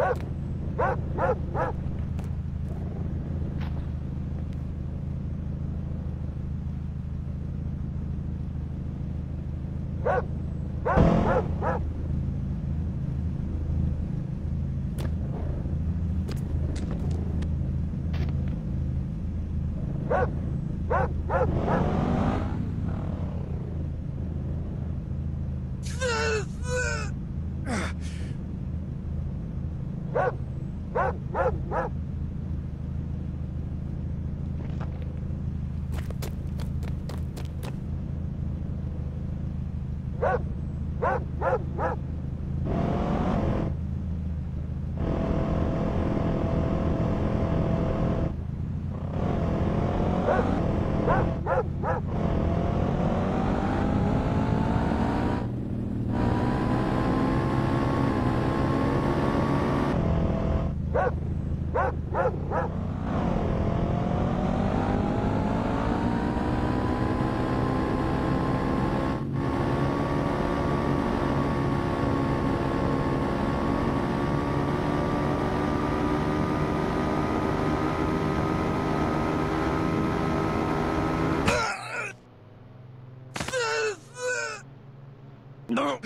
Woof, woof, woof. No.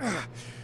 Ugh.